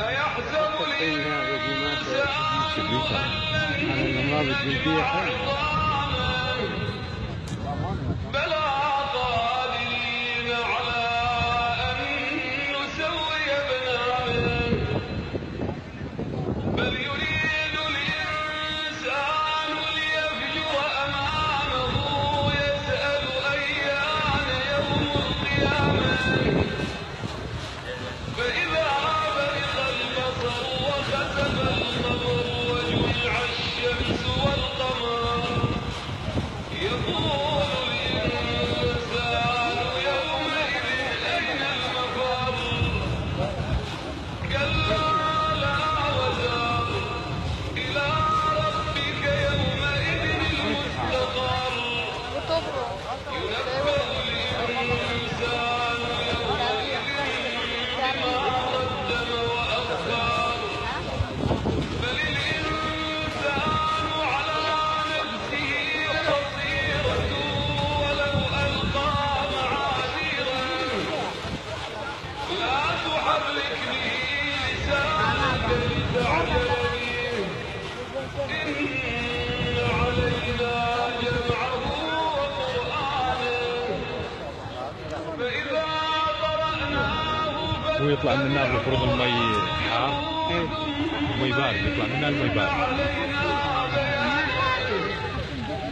أيحسب الإنسان على الأمراض الجلدية ويطلع من النار المفروض المي حار المي بارد يطلع من النار المي بارد.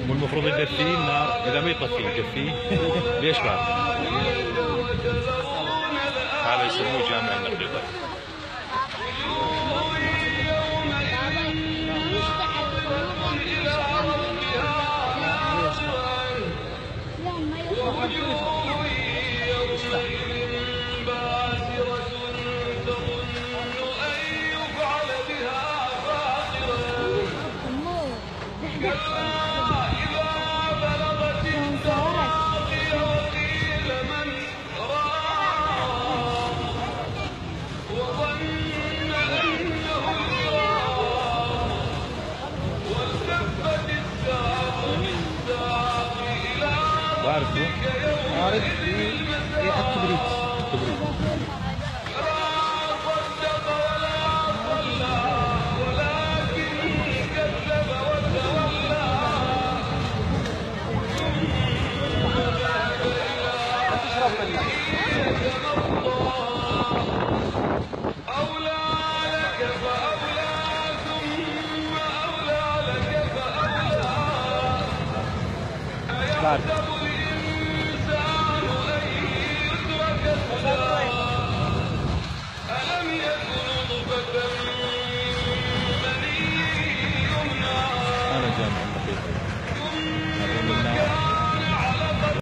والمفروض يدفيه النار إذا ما يطفيه يدفيه. ليش بارد؟ هذا يسموه جامع. عارف عارف tarde.